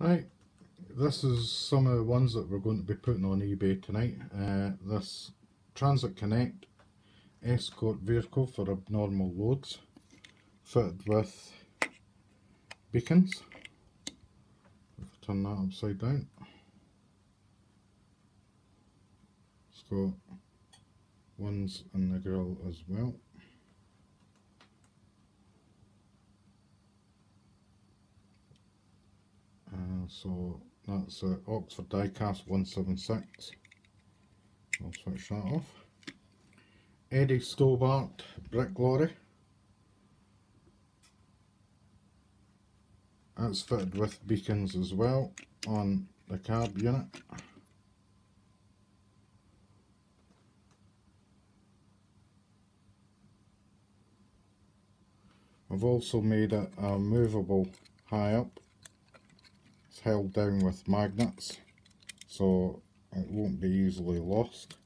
Right, this is some of the ones that we're going to be putting on eBay tonight. Uh, this Transit Connect escort vehicle for abnormal loads fitted with beacons. Turn that upside down, it's got ones in the grill as well. Uh, so that's uh, Oxford Diecast 176. I'll switch that off. Eddie Stobart brick lorry. That's fitted with beacons as well on the cab unit. I've also made it a movable Hiab held down with magnets so it won't be easily lost.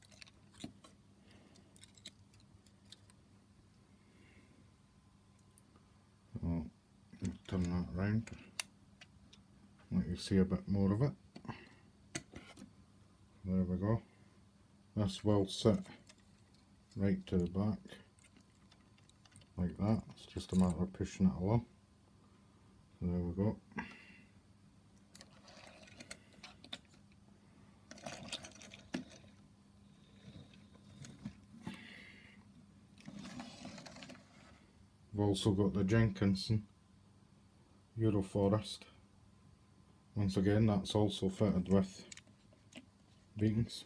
Oh, so, turn that round, let you see a bit more of it. There we go. This will sit right to the back like that. It's just a matter of pushing it along. There we go. Also got the Jenkinson Euroforest. Once again that's also fitted with beacons.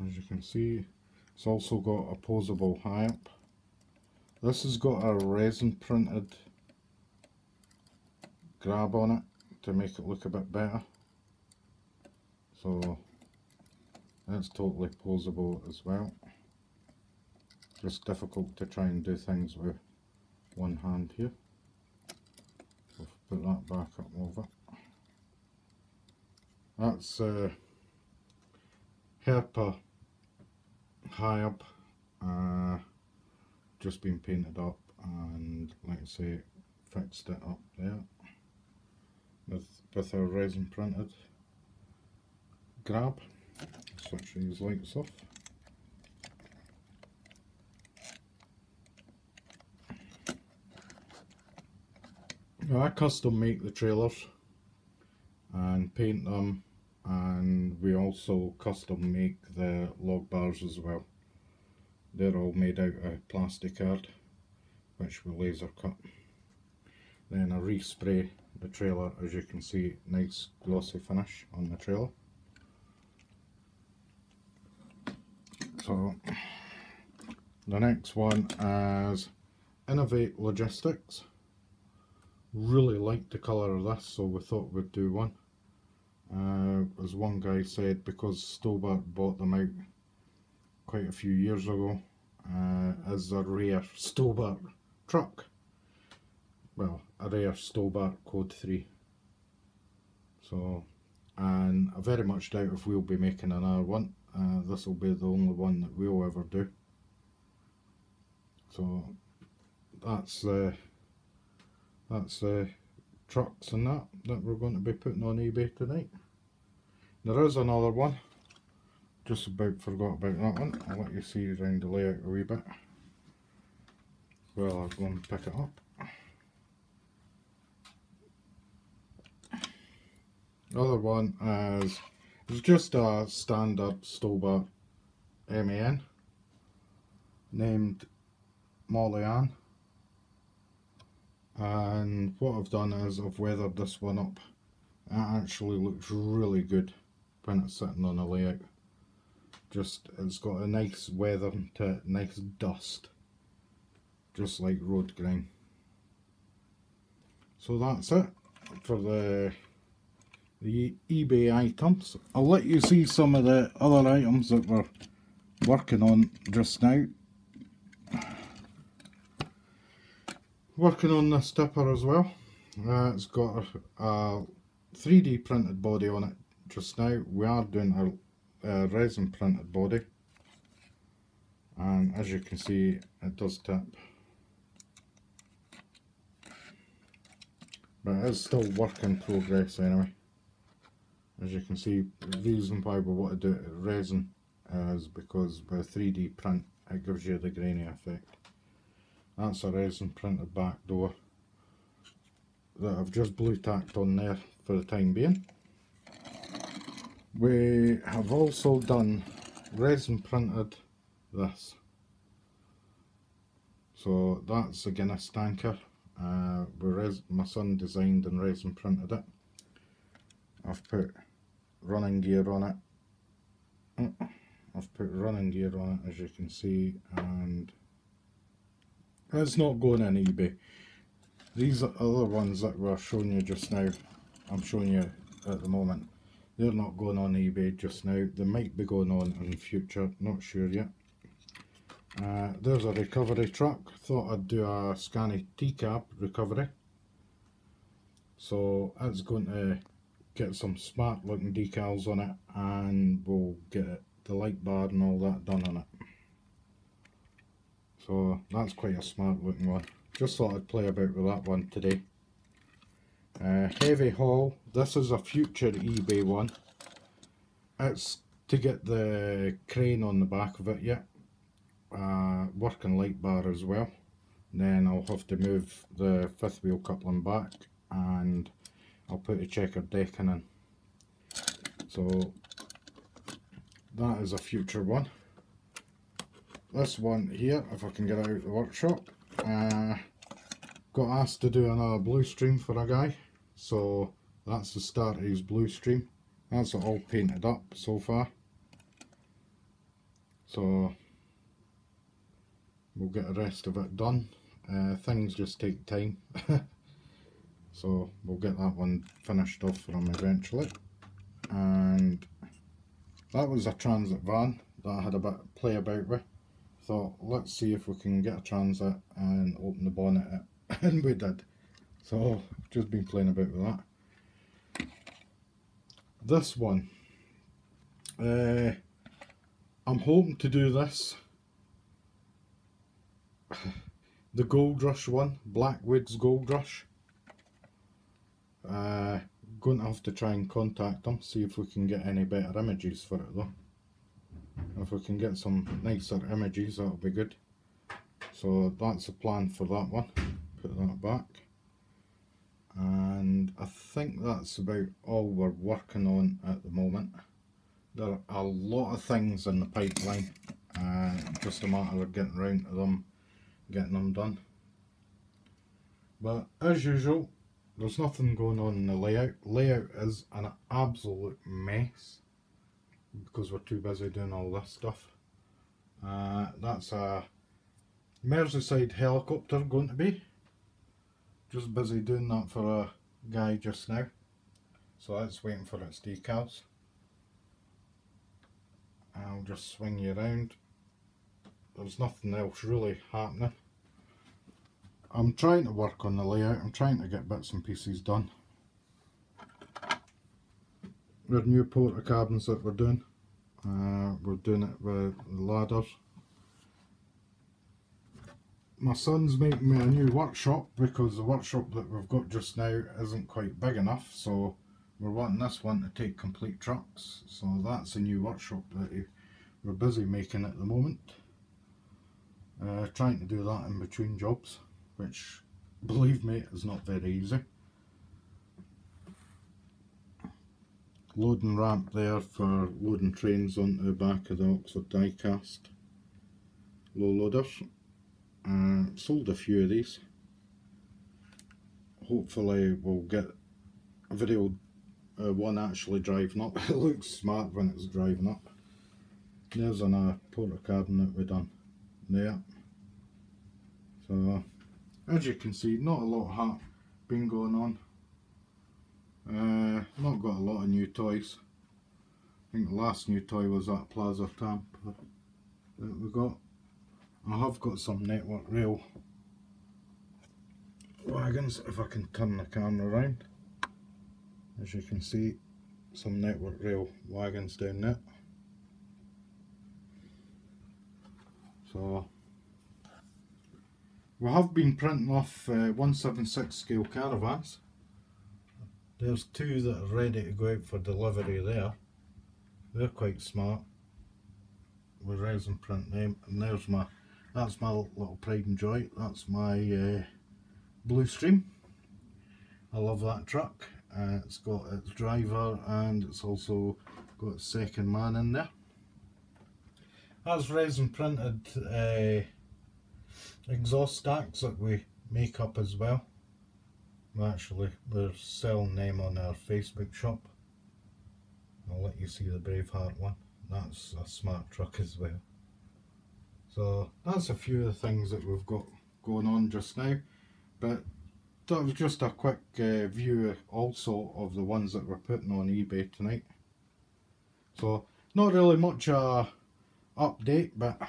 As you can see it's also got a posable Hiab. This has got a resin printed grab on it to make it look a bit better. So that's totally posable as well. Just difficult to try and do things with one hand here. We'll put that back up over. That's uh, Herpa Hiab, uh, just been painted up and like I say fixed it up there with, with our resin printed grab lights off. I custom make the trailers and paint them and we also custom make the log bars as well. They're all made out of plasticard which we laser cut. Then I respray the trailer as you can see nice glossy finish on the trailer. So the next one is Innovate Logistics. Really liked the colour of this so we thought we'd do one. Uh, as one guy said because Stobart bought them out quite a few years ago uh, as a rare Stobart truck. Well, a rare Stobart Code 3. So, and I very much doubt if we'll be making another one uh, this will be the only one that we'll ever do. So that's uh, that's the uh, trucks and that that we're going to be putting on eBay tonight. There is another one. Just about forgot about that one. I'll let you see around the layout a wee bit. Well I'll go and pick it up. Other one is it's just a standard Stobart MAN named Molly Ann. And what I've done is I've weathered this one up. It actually looks really good when it's sitting on a layout. Just it's got a nice weather to it, nice dust just like road grime. So that's it for the the eBay items. I'll let you see some of the other items that we're working on just now. Working on this stepper as well. Uh, it's got a, a, 3D printed body on it just now. We are doing a, a uh, resin printed body. And as you can see, it does tip. But it's still work in progress anyway as you can see the reason why we want to do it resin is because with 3D print it gives you the grainy effect. That's a resin printed back door that I've just blue tacked on there for the time being. We have also done resin printed this. So that's again a Guinness tanker uh, my son designed and resin printed it. I've put running gear on it. Uh, I've put running gear on it as you can see and it's not going on eBay. These are other ones that we're showing you just now. I'm showing you at the moment. They're not going on eBay just now. They might be going on in the future not sure yet. Uh, there's a recovery truck. Thought I'd do a Scania T-cab recovery. So that's going to get some smart looking decals on it and we'll get the light bar and all that done on it. So that's quite a smart looking one. Just thought I'd play about with that one today. Uh, heavy haul this is a future eBay one. It's to get the crane on the back of it yet uh, working light bar as well. Then I'll have to move the fifth wheel coupling back and I'll put a checkered decking in. So that is a future one. This one here, if I can get out of the workshop, uh, got asked to do another blue stream for a guy. So that's the start of his blue stream. That's all painted up so far. So we'll get the rest of it done. Uh, things just take time. so we'll get that one finished off for him eventually. And that was a transit van that I had a bit of play about with. Thought let's see if we can get a transit and open the bonnet and we did. So just been playing about with that. This one. Uh, I'm hoping to do this. The Gold Rush one Blackwood's Gold Rush uh, going to have to try and contact them, see if we can get any better images for it though. If we can get some nicer images, that'll be good. So that's the plan for that one. Put that back. And I think that's about all we're working on at the moment. There are a lot of things in the pipeline. Uh, just a matter of getting around to them, getting them done. But as usual, there's nothing going on in the layout. Layout is an absolute mess because we're too busy doing all this stuff. Uh, that's a Merseyside helicopter going to be. Just busy doing that for a guy just now. So that's waiting for its decals. I'll just swing you around. There's nothing else really happening. I'm trying to work on the layout, I'm trying to get bits and pieces done. The new Portakabins that we're doing, uh, we're doing it with ladders. My son's making me a new workshop because the workshop that we've got just now isn't quite big enough so we're wanting this one to take complete trucks so that's a new workshop that we're busy making at the moment. Uh, trying to do that in between jobs which believe me is not very easy. Loading ramp there for loading trains onto the back of the Oxford diecast low loaders. Uh, sold a few of these. Hopefully we'll get a video uh, one actually driving up. it looks smart when it's driving up. There's an uh, cabinet we've done there. So as you can see not a lot has been going on. Uh, not got a lot of new toys. I think the last new toy was that Plaza Tampa that we got. I have got some network rail wagons if I can turn the camera around as you can see some network rail wagons down there. So we have been printing off uh, 176 scale caravans There's two that are ready to go out for delivery there. They're quite smart. With resin print name. And there's my, that's my little pride and joy. That's my uh, Blue Stream. I love that truck. Uh, it's got its driver and it's also got second man in there. That's resin printed uh, exhaust stacks that we make up as well. Actually, we're selling them on our Facebook shop. I'll let you see the Braveheart one. That's a smart truck as well. So that's a few of the things that we've got going on just now. But that was just a quick uh, view also of the ones that we're putting on eBay tonight. So not really much uh, update, but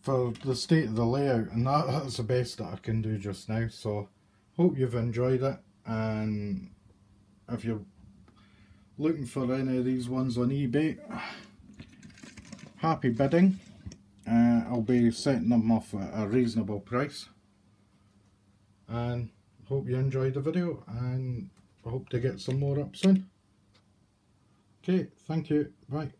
for the state of the layout and that, that's the best that I can do just now. So hope you've enjoyed it and if you're looking for any of these ones on eBay, happy bidding. Uh, I'll be setting them off at a reasonable price and hope you enjoyed the video and hope to get some more up soon. Okay, thank you, bye.